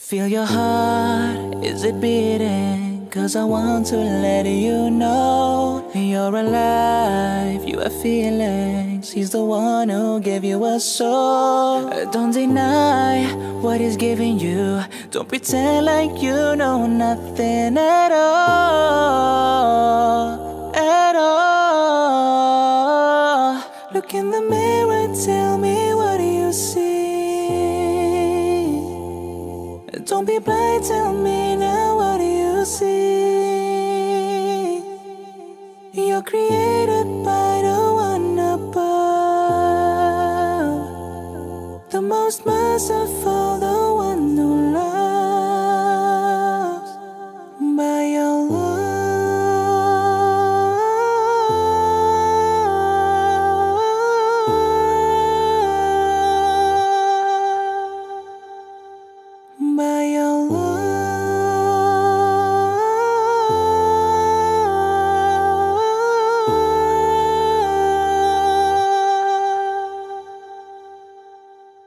Feel your heart, is it beating? Cause I want to let you know you're alive, you have feelings. He's the one who gave you a soul. Don't deny what he's giving you. Don't pretend like you know nothing at all. At all. Look in the mirror, tell me what do you see? Don't be blind, tell me now what do you see? You're created by the one above, the most merciful, the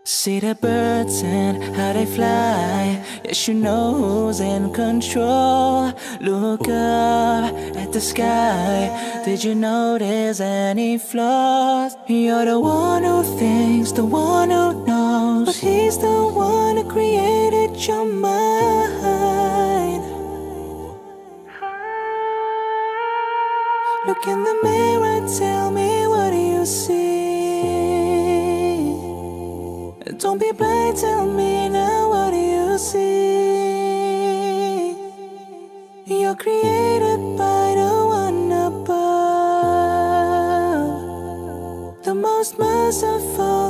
See the birds and how they fly. Yes, you know who's in control. Look up at the sky. Did you notice any flaws? You're the one who thinks, the one who knows. But he's the one who created your mind. Look in the mirror, tell me what do you see? Don't be blind, tell me now what do you see? You're created by the one above, the most merciful.